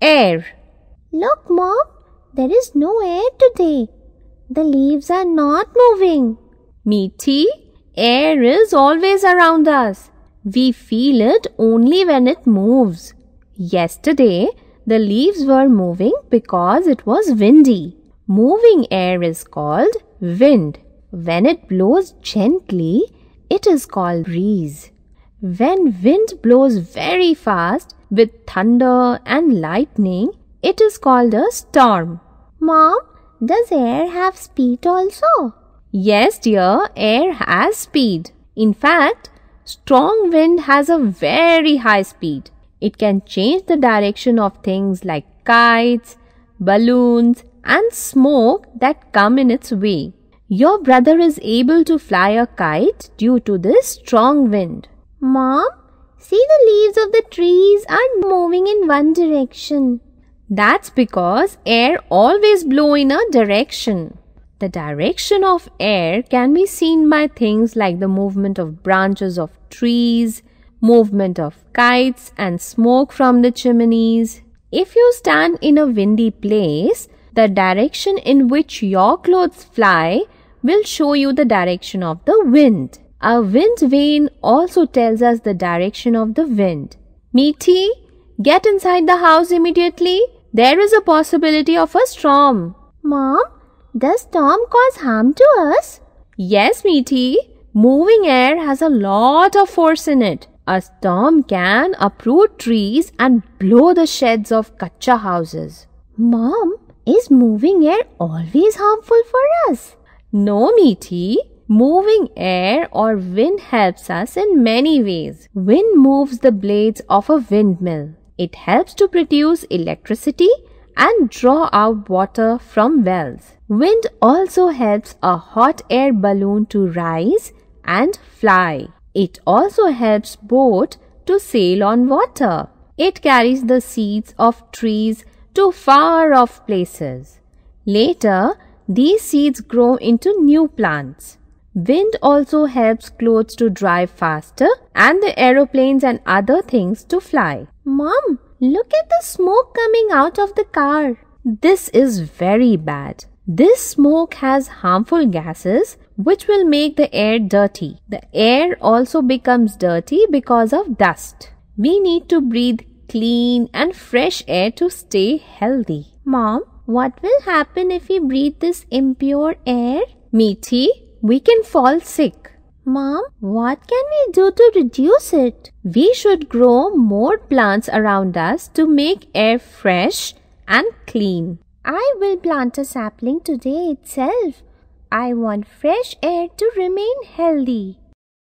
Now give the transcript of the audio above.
Air. Look, Mom, there is no air today. The leaves are not moving. Meaty, air is always around us. We feel it only when it moves. Yesterday, the leaves were moving because it was windy. Moving air is called wind. When it blows gently, it is called breeze. When wind blows very fast with thunder and lightning, it is called a storm. Mom, does air have speed also? Yes, dear, air has speed. In fact, strong wind has a very high speed. It can change the direction of things like kites, balloons, and smoke that come in its way. Your brother is able to fly a kite due to this strong wind. Mom, see the leaves of the trees are moving in one direction. That's because air always blow in a direction. The direction of air can be seen by things like the movement of branches of trees, movement of kites and smoke from the chimneys. If you stand in a windy place, the direction in which your clothes fly will show you the direction of the wind. A wind vane also tells us the direction of the wind. Meaty, get inside the house immediately. There is a possibility of a storm. Mom, does storm cause harm to us? Yes, Meaty. Moving air has a lot of force in it. A storm can uproot trees and blow the sheds of kacha houses. Mom, is moving air always harmful for us? No, Meaty. Moving air or wind helps us in many ways. Wind moves the blades of a windmill. It helps to produce electricity and draw out water from wells. Wind also helps a hot air balloon to rise and fly. It also helps boat to sail on water. It carries the seeds of trees to far off places. Later, these seeds grow into new plants. Wind also helps clothes to drive faster and the aeroplanes and other things to fly. Mom, look at the smoke coming out of the car. This is very bad. This smoke has harmful gases which will make the air dirty. The air also becomes dirty because of dust. We need to breathe clean and fresh air to stay healthy. Mom, what will happen if we breathe this impure air? Meaty, we can fall sick. Mom, what can we do to reduce it? We should grow more plants around us to make air fresh and clean. I will plant a sapling today itself. I want fresh air to remain healthy.